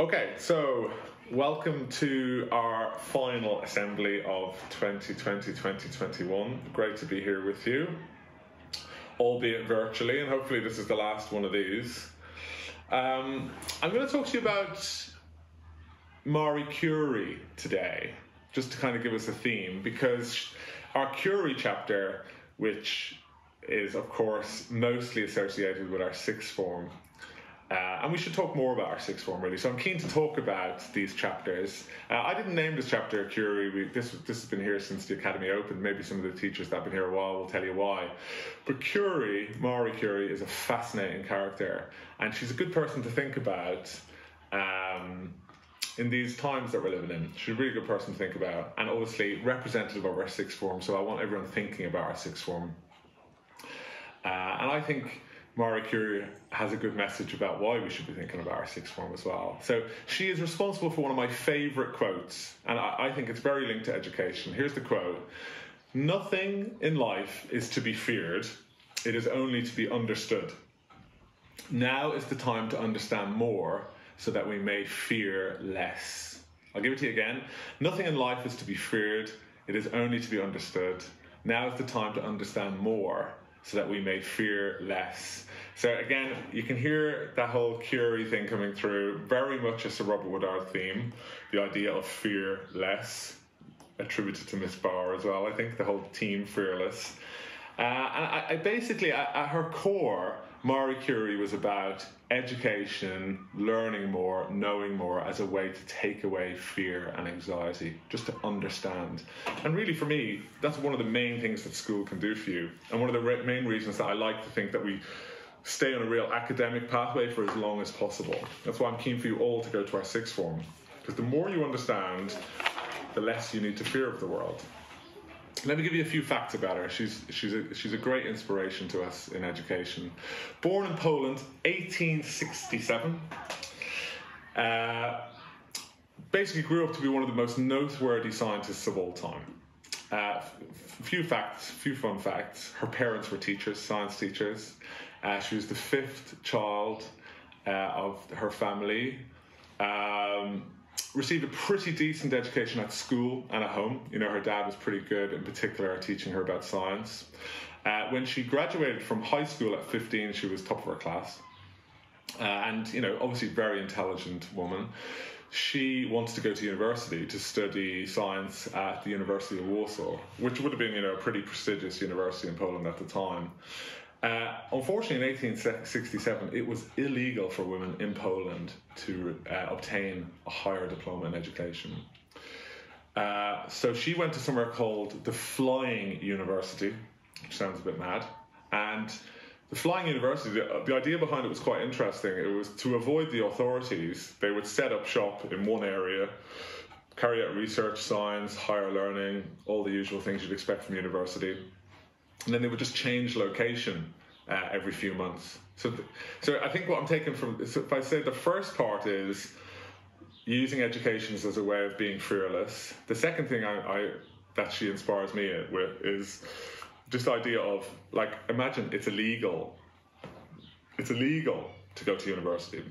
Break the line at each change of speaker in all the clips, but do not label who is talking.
Okay, so welcome to our final assembly of 2020 2021. Great to be here with you, albeit virtually, and hopefully, this is the last one of these. Um, I'm going to talk to you about Marie Curie today, just to kind of give us a theme, because our Curie chapter, which is, of course, mostly associated with our sixth form uh, and we should talk more about our sixth form, really. So I'm keen to talk about these chapters. Uh, I didn't name this chapter Curie. We, this this has been here since the academy opened. Maybe some of the teachers that have been here a while will tell you why. But Curie, Marie Curie, is a fascinating character, and she's a good person to think about. Um, in these times that we're living in, she's a really good person to think about, and obviously representative of our sixth form. So I want everyone thinking about our sixth form. Uh, and I think Marie Curie has a good message about why we should be thinking about our sixth form as well. So she is responsible for one of my favourite quotes, and I, I think it's very linked to education. Here's the quote Nothing in life is to be feared, it is only to be understood. Now is the time to understand more so that we may fear less. I'll give it to you again. Nothing in life is to be feared, it is only to be understood. Now is the time to understand more so that we may fear less. So again, you can hear that whole Curie thing coming through, very much as a Robert Woodard theme, the idea of fear less, attributed to Miss Barr as well. I think the whole team fearless. Uh, and I, I basically, at, at, her core, Marie Curie was about education, learning more, knowing more as a way to take away fear and anxiety, just to understand. And really, for me, that's one of the main things that school can do for you. And one of the re- main reasons that I like to think that we stay on a real academic pathway for as long as possible. That's why I'm keen for you all to go to our sixth form. Because the more you understand, the less you need to fear of the world. Let me give you a few facts about her. She's she's a, she's a great inspiration to us in education. Born in Poland, 1867. Uh, basically, grew up to be one of the most noteworthy scientists of all time. Uh, few facts, few fun facts. Her parents were teachers, science teachers. Uh, she was the fifth child uh, of her family. Um, received a pretty decent education at school and at home. You know, her dad was pretty good, in particular, at teaching her about science. Uh, when she graduated from high school at 15, she was top of her class. Uh, and, you know, obviously, very intelligent woman. She wanted to go to university to study science at the University of Warsaw, which would have been, you know, a pretty prestigious university in Poland at the time. Uh, unfortunately, in 1867, it was illegal for women in Poland to uh, obtain a higher diploma in education. Uh, so she went to somewhere called the Flying University, which sounds a bit mad. And the Flying University, the, the idea behind it was quite interesting. It was to avoid the authorities, they would set up shop in one area, carry out research, science, higher learning, all the usual things you'd expect from university and then they would just change location uh, every few months. So, th- so I think what I'm taking from, so if I say the first part is using education as a way of being fearless. The second thing I, I that she inspires me with is just the idea of like imagine it's illegal. It's illegal to go to university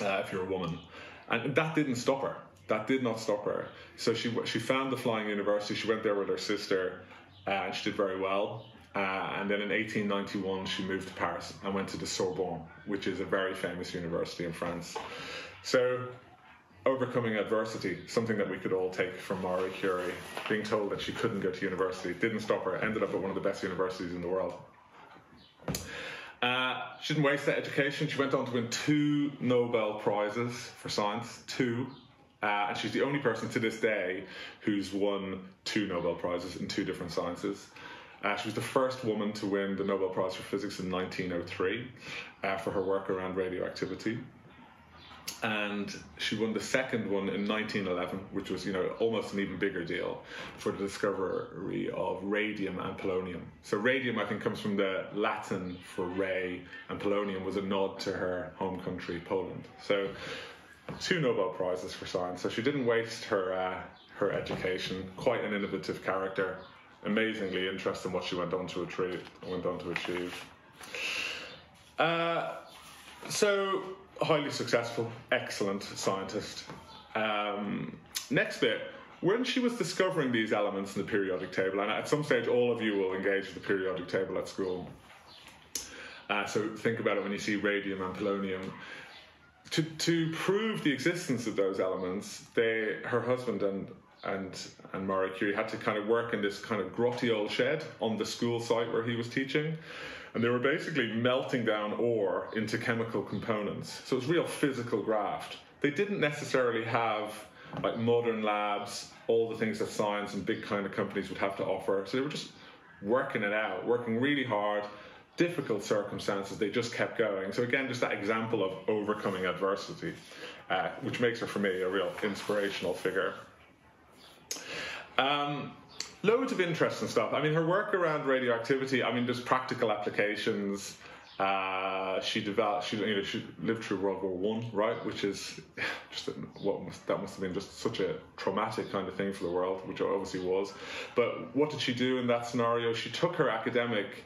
uh, if you're a woman, and that didn't stop her. That did not stop her. So she she found the flying university. She went there with her sister uh, and she did very well. Uh, and then in 1891, she moved to Paris and went to the Sorbonne, which is a very famous university in France. So, overcoming adversity, something that we could all take from Marie Curie, being told that she couldn't go to university, didn't stop her, ended up at one of the best universities in the world. Uh, she didn't waste that education. She went on to win two Nobel Prizes for science, two. Uh, and she's the only person to this day who's won two Nobel Prizes in two different sciences. Uh, she was the first woman to win the Nobel Prize for Physics in 1903 uh, for her work around radioactivity. And she won the second one in 1911, which was, you know, almost an even bigger deal for the discovery of radium and polonium. So radium, I think, comes from the Latin for ray, and polonium was a nod to her home country, Poland. So two Nobel prizes for science. So she didn't waste her uh, her education. Quite an innovative character. Amazingly interesting what she went on to achieve. Went on to achieve. Uh, so highly successful, excellent scientist. Um, next bit, when she was discovering these elements in the periodic table, and at some stage all of you will engage with the periodic table at school. Uh, so think about it when you see radium and polonium. To, to prove the existence of those elements, they, her husband and and and Marie Curie had to kind of work in this kind of grotty old shed on the school site where he was teaching. And they were basically melting down ore into chemical components. So it's real physical graft. They didn't necessarily have like modern labs, all the things that science and big kind of companies would have to offer. So they were just working it out, working really hard, difficult circumstances. They just kept going. So again, just that example of overcoming adversity, uh, which makes her for me a real inspirational figure. Um, loads of interesting stuff. I mean, her work around radioactivity. I mean, there's practical applications. Uh, she developed. She you know she lived through World War One, right? Which is just what must, that must have been just such a traumatic kind of thing for the world, which it obviously was. But what did she do in that scenario? She took her academic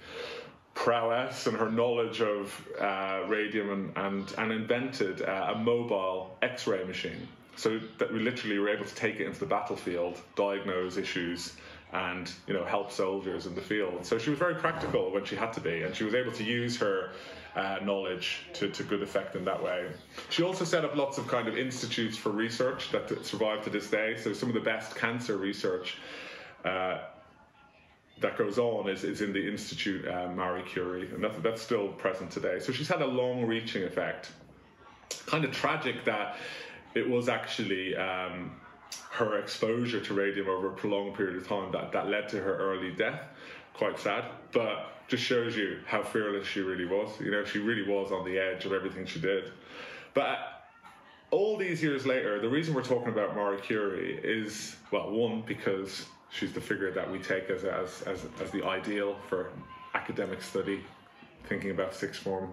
prowess and her knowledge of uh, radium and, and, and invented uh, a mobile X-ray machine so that we literally were able to take it into the battlefield, diagnose issues, and you know help soldiers in the field. So she was very practical when she had to be, and she was able to use her uh, knowledge to, to good effect in that way. She also set up lots of kind of institutes for research that survive to this day. So some of the best cancer research. Uh, that goes on is, is in the Institute uh, Marie Curie, and that's, that's still present today. So she's had a long reaching effect. Kind of tragic that it was actually um, her exposure to radium over a prolonged period of time that, that led to her early death. Quite sad, but just shows you how fearless she really was. You know, she really was on the edge of everything she did. But all these years later, the reason we're talking about Marie Curie is, well, one, because she's the figure that we take as, as, as, as the ideal for academic study, thinking about sixth form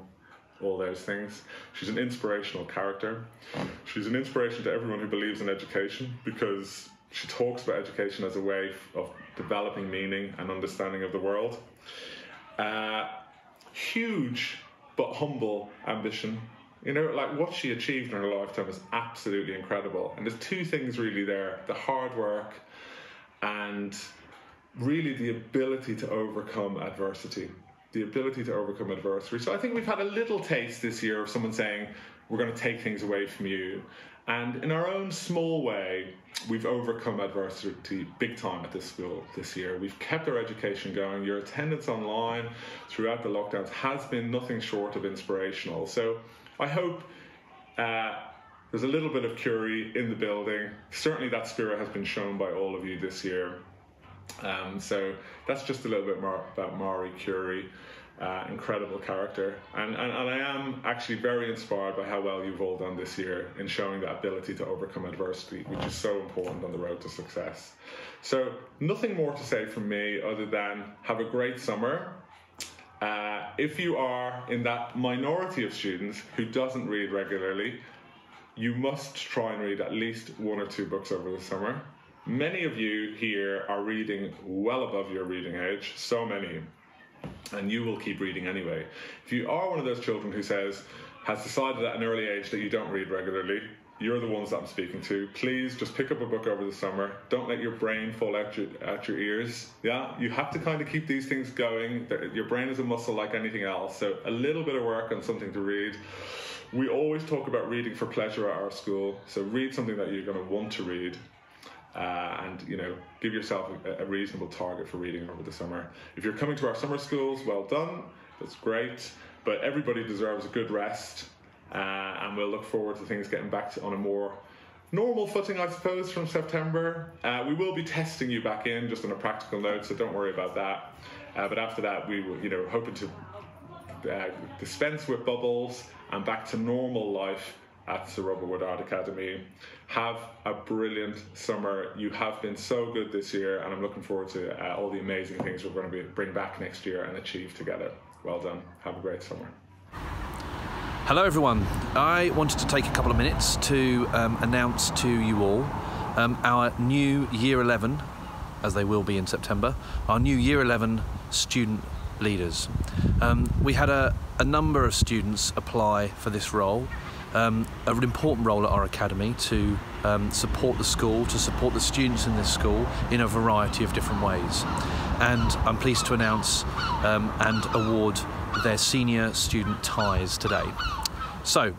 all those things. She's an inspirational character. She's an inspiration to everyone who believes in education because she talks about education as a way of developing meaning and understanding of the world. Uh, huge but humble ambition. You know, like what she achieved in her lifetime is absolutely incredible. And there's two things really there the hard work and really the ability to overcome adversity the ability to overcome adversity. So I think we've had a little taste this year of someone saying, we're going to take things away from you. And in our own small way, we've overcome adversity big time at this school this year. We've kept our education going. Your attendance online throughout the lockdowns has been nothing short of inspirational. So I hope uh, there's a little bit of Curie in the building. Certainly, that spirit has been shown by all of you this year. Um, so that's just a little bit more about Marie Curie. Uh, incredible character, and, and and I am actually very inspired by how well you've all done this year in showing that ability to overcome adversity, which is so important on the road to success. So nothing more to say from me other than have a great summer. Uh, if you are in that minority of students who doesn't read regularly, you must try and read at least one or two books over the summer. Many of you here are reading well above your reading age, so many, and you will keep reading anyway. If you are one of those children who says, has decided at an early age that you don't read regularly, you're the ones that I'm speaking to. Please just pick up a book over the summer. Don't let your brain fall out your, out your ears. Yeah, you have to kind of keep these things going. Your brain is a muscle like anything else. So a little bit of work on something to read. We always talk about reading for pleasure at our school. So read something that you're going to want to read uh, and you know give yourself a, a, reasonable target for reading over the summer. If you're coming to our summer schools, well done, that's great. But everybody deserves a good rest, uh, and we'll look forward to things getting back to, on a more normal footing, I suppose, from September. Uh, we will be testing you back in, just on a practical note, so don't worry about that. Uh, but after that, we will, you know, hoping to uh, dispense with bubbles and back to normal life at Sir Woodard Academy. Have a brilliant summer. You have been so good this year, and I'm looking forward to uh, all the amazing things we're going to be, bring back next year and achieve together. Well done. Have a great summer.
Hello, everyone. I wanted to take a couple of minutes to um, announce to you all um, our new Year 11, as they will be in September, our new Year 11 student leaders. Um, we had a, a number of students apply for this role um, an important role at our academy to um, support the school, to support the students in this school in a variety of different ways. And I'm pleased to announce um, and award their senior student ties today. So,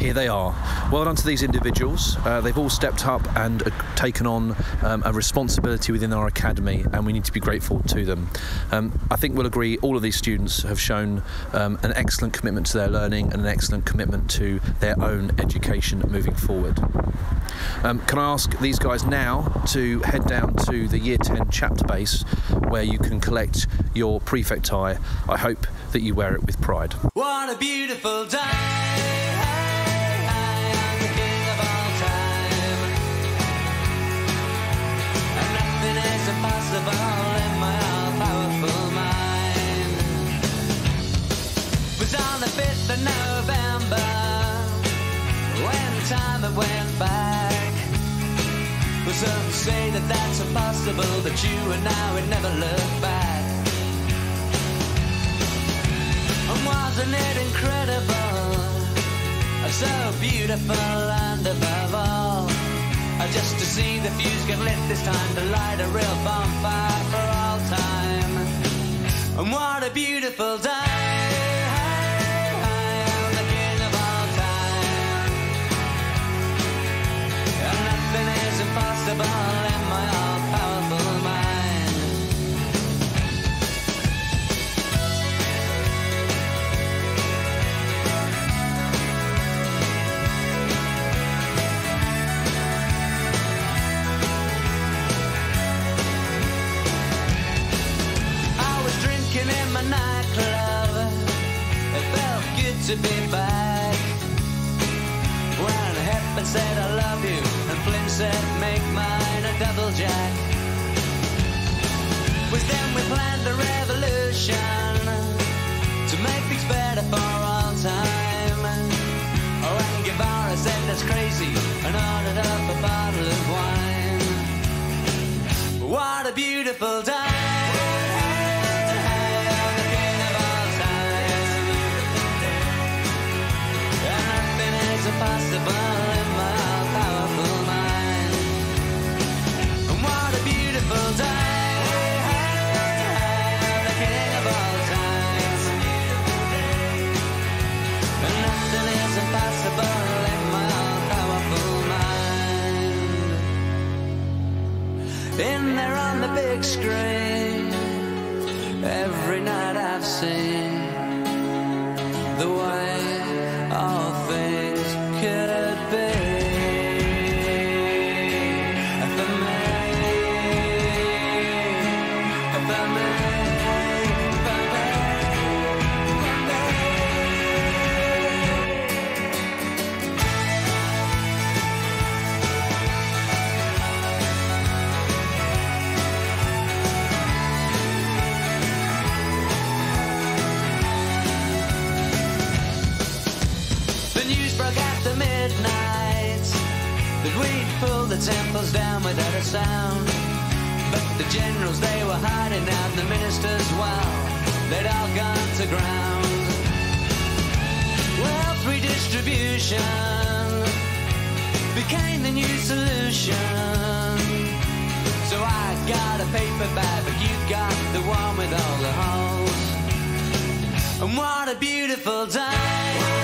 here they are. Well done to these individuals. Uh, they've all stepped up and uh, taken on um, a responsibility within our academy, and we need to be grateful to them. Um, I think we'll agree all of these students have shown um, an excellent commitment to their learning and an excellent commitment to their own education moving forward. Um, can I ask these guys now to head down to the Year 10 chapter base where you can collect your prefect tie? I hope that you wear it with pride.
What a beautiful day! Was on the 5th of November when the time it went back. Well, some say that that's impossible, but you and I would never look back. And wasn't it incredible? So beautiful and above all, just to see the fuse get lit this time to light a real bonfire for all time. And what a beautiful day! On the temples down without a sound. But the generals, they were hiding out, the ministers, well, they'd all gone to ground. Wealth redistribution became the new solution. So I got a paper bag, but you got the one with all the holes. And what a beautiful day!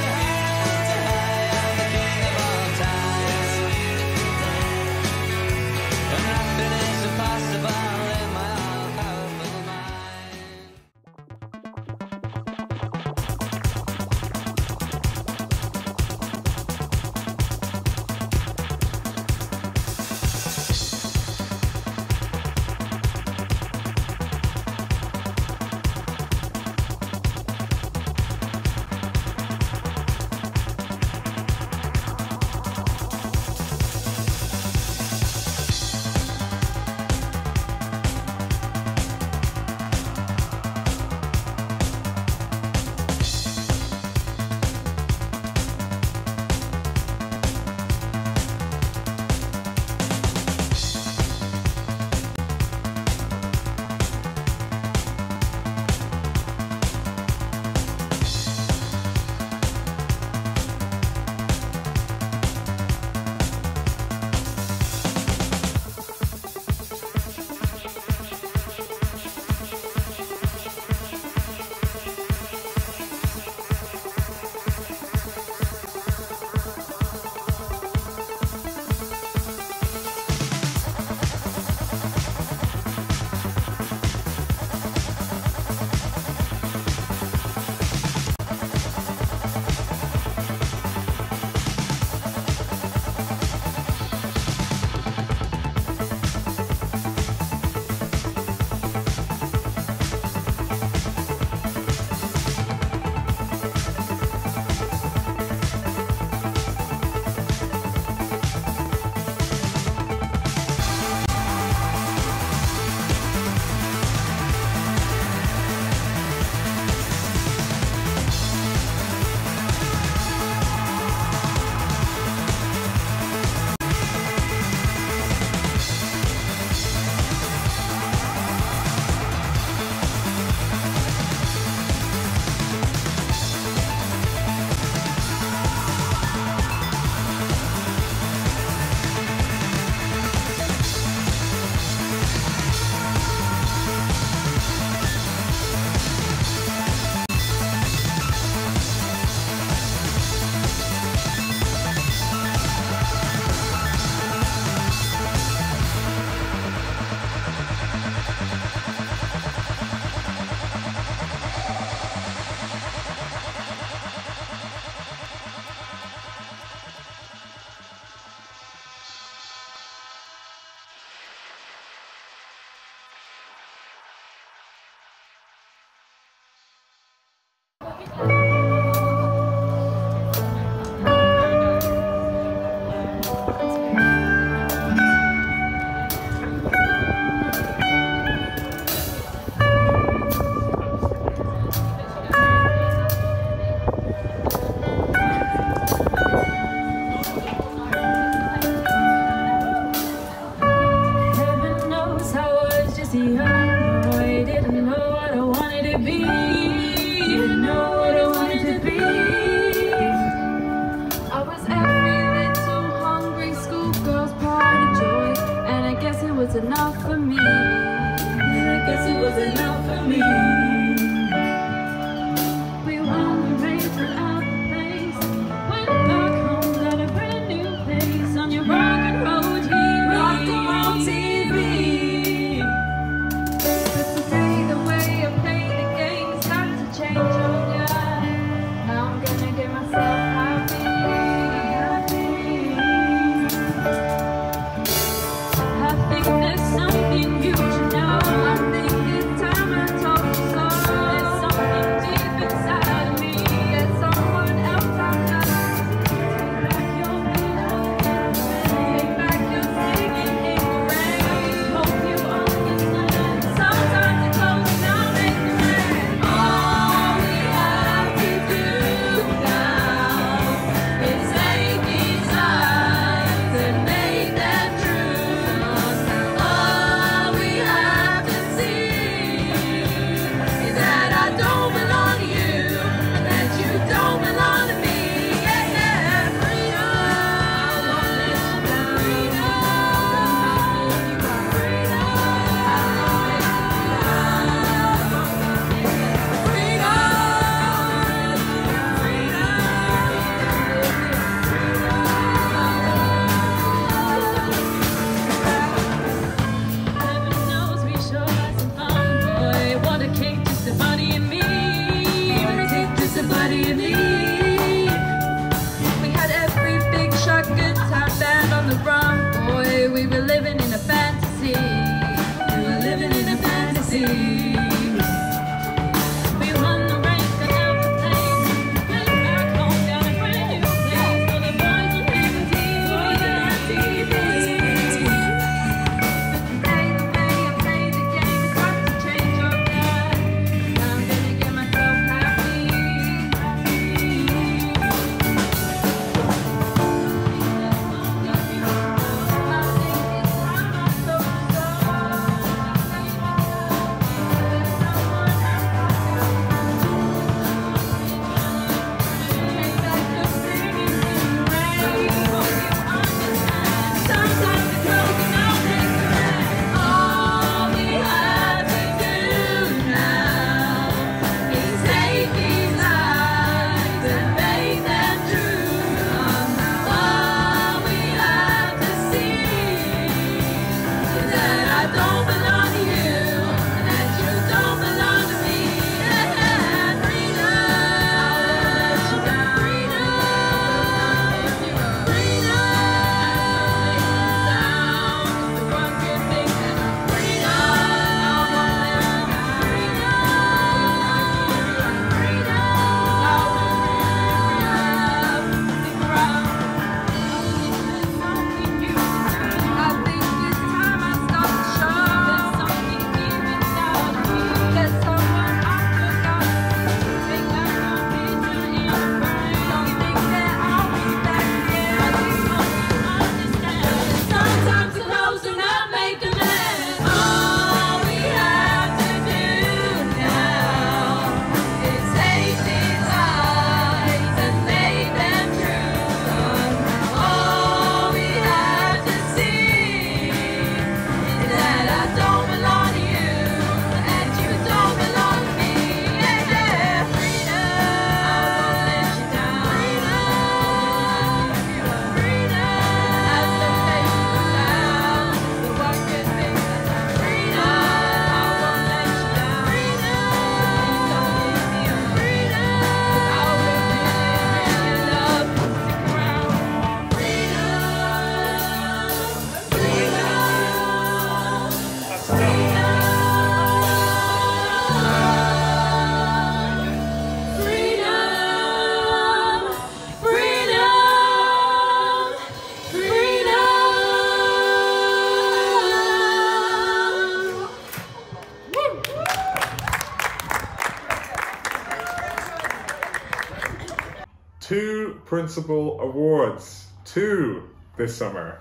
Principal awards, two this summer.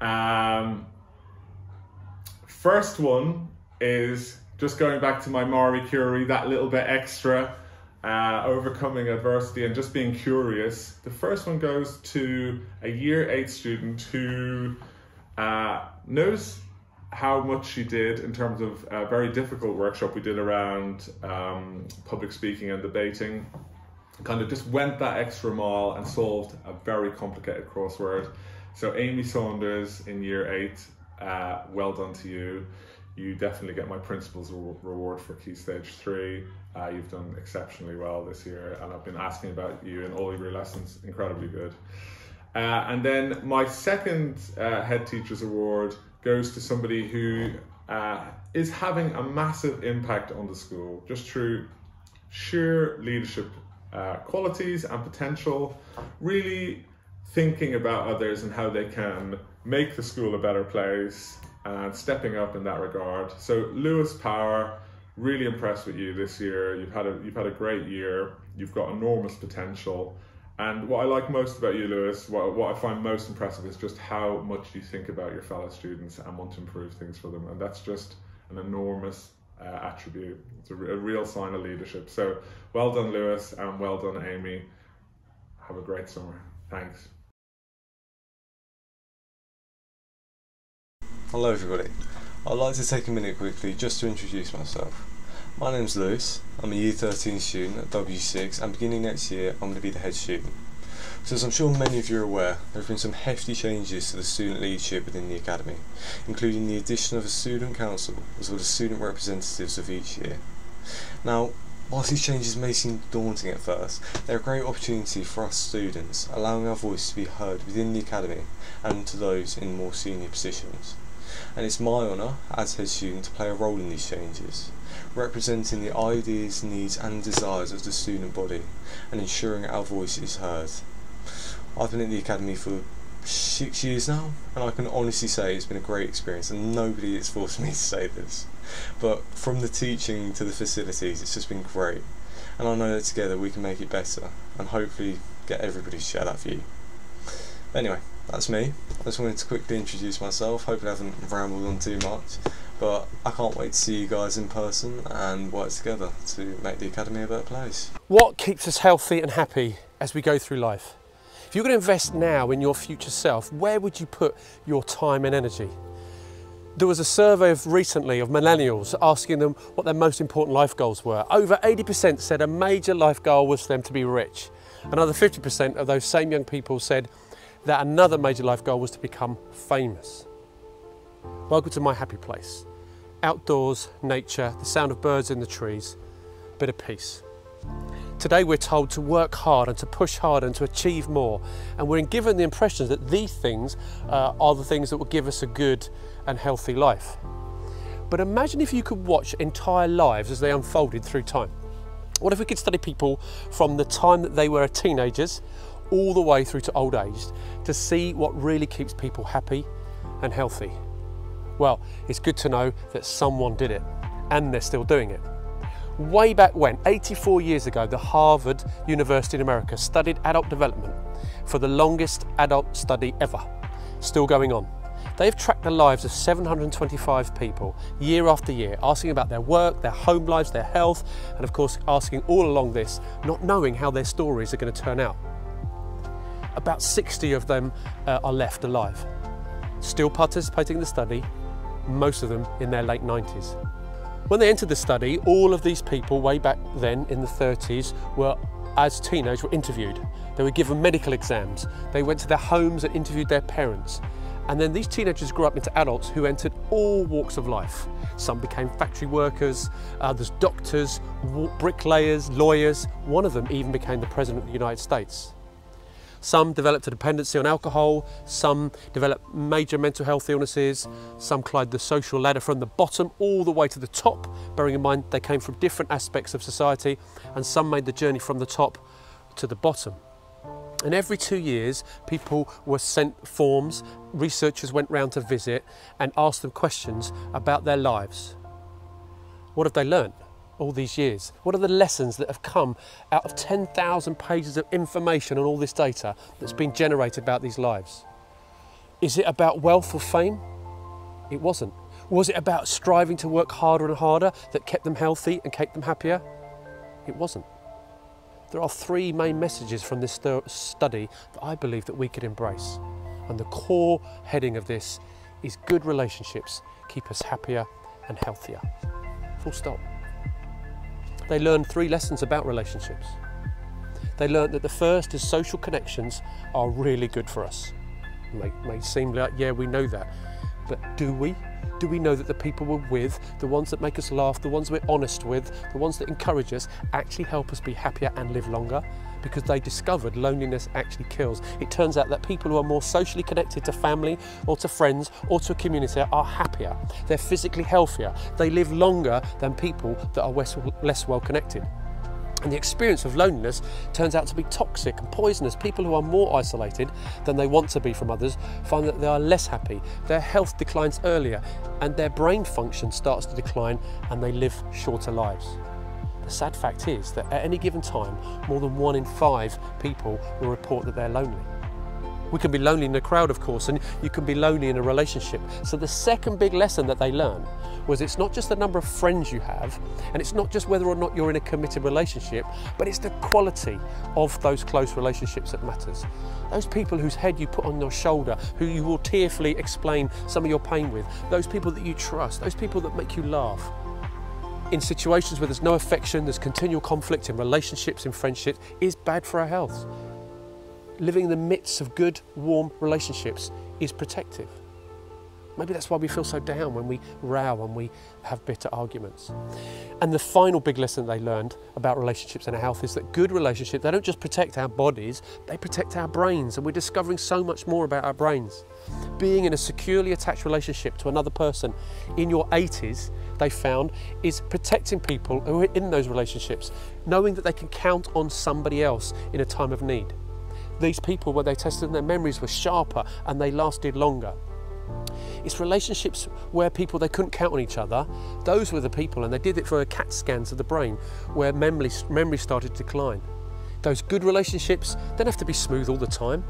Um, first one is just going back to my Marie Curie, that little bit extra, uh, overcoming adversity and just being curious. The first one goes to a year eight student who uh, knows how much she did in terms of a very difficult workshop we did around um, public speaking and debating. Kind of just went that extra mile and solved a very complicated crossword. So, Amy Saunders in year eight, uh, well done to you. You definitely get my principal's re- reward for Key Stage 3. Uh, you've done exceptionally well this year, and I've been asking about you in all of your lessons, incredibly good. Uh, and then my second uh, head teacher's award goes to somebody who uh, is having a massive impact on the school just through sheer leadership uh, qualities and potential, really thinking about others and how they can make the school a better place and stepping up in that regard. So Lewis Power, really impressed with you this year. You've had a you've had a great year. You've got enormous potential. And what I like most about you, Lewis, what, what I find most impressive is just how much you think about your fellow students and want to improve things for them. And that's just an enormous uh, attribute. It's a, a real sign of leadership. So well done, Lewis, and well done, Amy. Have a great summer. Thanks.
Hello everybody. I'd like to take a minute quickly just to introduce myself. My name's Lewis, I'm a Year 13 student at W6 and beginning next year I'm going to be the head student. So as I'm sure many of you are aware, there have been some hefty changes to the student leadership within the Academy, including the addition of a student council as well as student representatives of each year. Now, whilst these changes may seem daunting at first, they're a great opportunity for us students, allowing our voice to be heard within the Academy and to those in more senior positions and it's my honour as head student to play a role in these changes, representing the ideas, needs and desires of the student body and ensuring our voice is heard. I've been at the Academy for six years now and I can honestly say it's been a great experience and nobody has forced me to say this. But from the teaching to the facilities it's just been great and I know that together we can make it better and hopefully get everybody to share that view. Anyway, that's me. I just wanted to quickly introduce myself. Hopefully, I haven't rambled on too much, but I can't wait to see you guys in person and work together to make the Academy a better place.
What keeps us healthy and happy as we go through life? If you're going to invest now in your future self, where would you put your time and energy? There was a survey of recently of millennials asking them what their most important life goals were. Over 80% said a major life goal was for them to be rich. Another 50% of those same young people said that another major life goal was to become famous. Welcome to my happy place. Outdoors, nature, the sound of birds in the trees, bit of peace. Today we're told to work hard and to push hard and to achieve more. And we're given the impression that these things uh, are the things that will give us a good and healthy life. But imagine if you could watch entire lives as they unfolded through time. What if we could study people from the time that they were teenagers all the way through to old age to see what really keeps people happy and healthy? Well, it's good to know that someone did it and they're still doing it. Way back when, 84 years ago, the Harvard University in America studied adult development for the longest adult study ever, still going on. They've tracked the lives of 725 people year after year, asking about their work, their home lives, their health, and of course, asking all along this, not knowing how their stories are going to turn out. About 60 of them uh, are left alive, still participating in the study, most of them in their late 90s. When they entered the study, all of these people way back then in the 30s were as teenagers were interviewed. They were given medical exams. They went to their homes and interviewed their parents. And then these teenagers grew up into adults who entered all walks of life. Some became factory workers, others doctors, bricklayers, lawyers. One of them even became the President of the United States. Some developed a dependency on alcohol, some developed major mental health illnesses, some climbed the social ladder from the bottom all the way to the top, bearing in mind they came from different aspects of society, and some made the journey from the top to the bottom. And every two years, people were sent forms, researchers went round to visit and asked them questions about their lives. What have they learnt? All these years? What are the lessons that have come out of 10,000 pages of information on all this data that's been generated about these lives? Is it about wealth or fame? It wasn't. Was it about striving to work harder and harder that kept them healthy and kept them happier? It wasn't. There are three main messages from this stu- study that I believe that we could embrace. And the core heading of this is good relationships keep us happier and healthier. Full stop. They learned three lessons about relationships. They learned that the first is social connections are really good for us. May, may seem like, yeah, we know that. But do we? Do we know that the people we're with, the ones that make us laugh, the ones we're honest with, the ones that encourage us, actually help us be happier and live longer? Because they discovered loneliness actually kills. It turns out that people who are more socially connected to family or to friends or to a community are happier. They're physically healthier. They live longer than people that are less, well connected. And the experience of loneliness turns out to be toxic and poisonous. People who are more isolated than they want to be from others find that they are less happy, their health declines earlier, and their brain function starts to decline and they live shorter lives. The sad fact is that at any given time, more than one in five people will report that they're lonely. We can be lonely in a crowd, of course, and you can be lonely in a relationship. So, the second big lesson that they learned was it's not just the number of friends you have, and it's not just whether or not you're in a committed relationship, but it's the quality of those close relationships that matters. Those people whose head you put on your shoulder, who you will tearfully explain some of your pain with, those people that you trust, those people that make you laugh. In situations where there's no affection, there's continual conflict in relationships, in friendships, is bad for our health living in the midst of good, warm relationships is protective. Maybe that's why we feel so down when we row and we have bitter arguments. And the final big lesson they learned about relationships and health is that good relationships, they don't just protect our bodies, they protect our brains. And we're discovering so much more about our brains. Being in a securely attached relationship to another person in your 80s, they found, is protecting people who are in those relationships, knowing that they can count on somebody else in a time of need these people, when they tested their memories, were sharper and they lasted longer. It's relationships where people they couldn't count on each other. Those were the people, and they did it for CAT scans of the brain, where memory memory started to decline. Those good relationships don't have to be smooth all the time,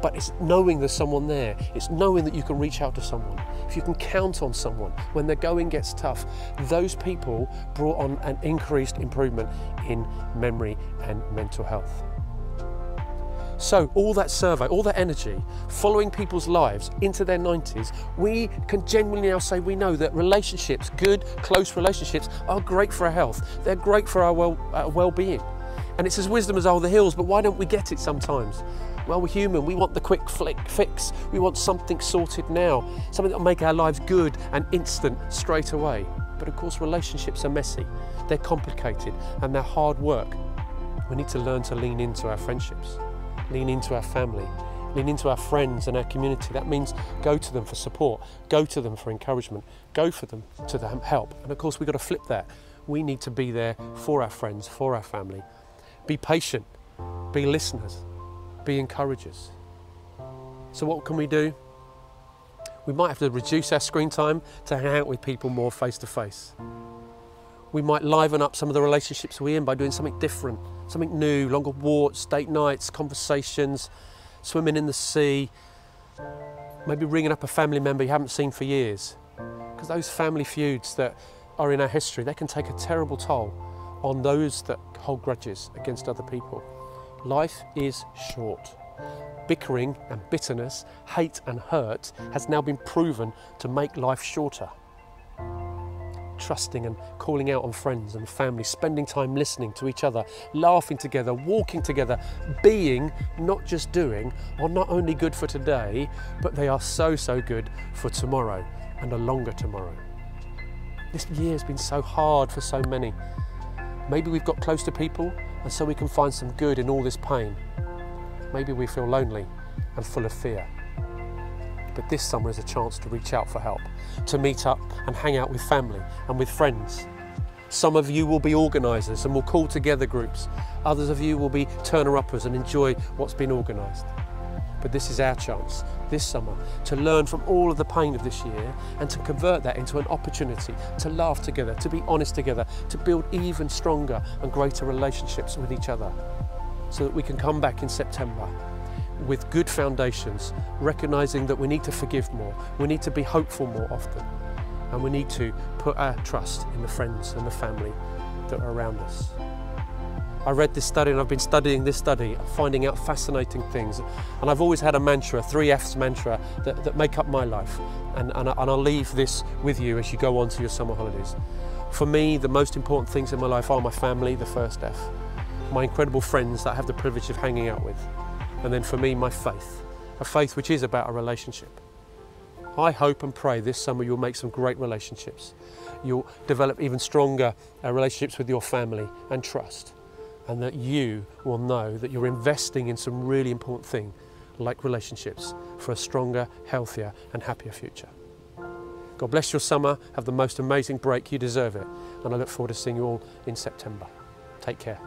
but it's knowing there's someone there. It's knowing that you can reach out to someone. If you can count on someone when the going gets tough, those people brought on an increased improvement in memory and mental health. So, all that survey, all that energy, following people's lives into their 90s, we can genuinely now say we know that relationships, good, close relationships, are great for our health. They're great for our well, uh, well-being. And it's as wisdom as all the hills, but why don't we get it sometimes? Well, we're human. We want the quick flick fix. We want something sorted now, something that will make our lives good and instant straight away. But of course, relationships are messy, they're complicated, and they're hard work. We need to learn to lean into our friendships lean into our family, lean into our friends and our community. That means go to them for support, go to them for encouragement, go for them to them help. And of course, we've got to flip that. We need to be there for our friends, for our family. Be patient, be listeners, be encouragers. So, what can we do? We might have to reduce our screen time to hang out with people more face to face. We might liven up some of the relationships we're in by doing something different, something new, longer walks, date nights, conversations, swimming in the sea, maybe ringing up a family member you haven't seen for years. Because those family feuds that are in our history, they can take a terrible toll on those that hold grudges against other people. Life is short. Bickering and bitterness, hate and hurt has now been proven to make life shorter trusting and calling out on friends and family, spending time listening to each other, laughing together, walking together, being, not just doing, are not only good for today, but they are so, so good for tomorrow and a longer tomorrow. This year has been so hard for so many. Maybe we've got close to people and so we can find some good in all this pain. Maybe we feel lonely and full of fear but this summer is a chance to reach out for help, to meet up and hang out with family and with friends. Some of you will be organisers and will call together groups. Others of you will be turner uppers and enjoy what's been organised. But this is our chance this summer to learn from all of the pain of this year and to convert that into an opportunity to laugh together, to be honest together, to build even stronger and greater relationships with each other so that we can come back in September with good foundations, recognizing that we need to forgive more, we need to be hopeful more often, and we need to put our trust in the friends and the family that are around us. I read this study and I've been studying this study, finding out fascinating things. And I've always had a mantra, three F's mantra, that, that make up my life. And, and, I, and I'll leave this with you as you go on to your summer holidays. For me, the most important things in my life are my family, the first F, my incredible friends that I have the privilege of hanging out with, and then for me, my faith, a faith which is about a relationship. I hope and pray this summer you'll make some great relationships. You'll develop even stronger uh, relationships with your family and trust and that you will know that you're investing in some really important thing like relationships for a stronger, healthier and happier future. God bless your summer, have the most amazing break, you deserve it, and I look forward to seeing you all in September. Take care.